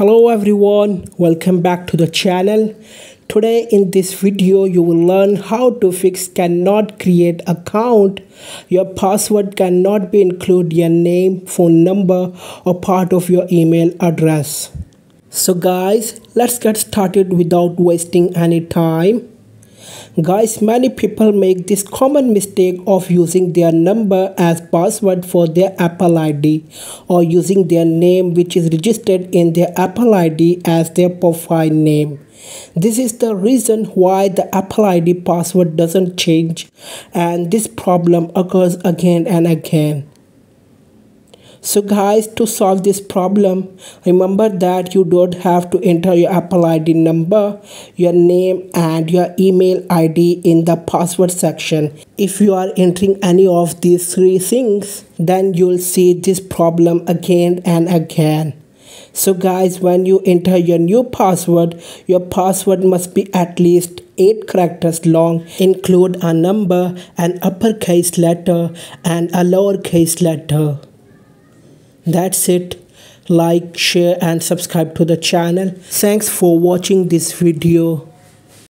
hello everyone. Welcome back to the channel. Today in this video you will learn how to fix cannot create account. Your password cannot be include your name phone number or part of your email address. So guys let's get started without wasting any time Guys, many people make this common mistake of using their number as password for their Apple ID or using their name which is registered in their Apple ID as their profile name. This is the reason why the Apple ID password doesn't change and this problem occurs again and again. So guys, to solve this problem, remember that you don't have to enter your Apple ID number, your name and your email ID in the password section. If you are entering any of these three things, then you'll see this problem again and again. So guys, when you enter your new password, your password must be at least 8 characters long, include a number, an uppercase letter and a lowercase letter. That's it. Like, share and subscribe to the channel. Thanks for watching this video.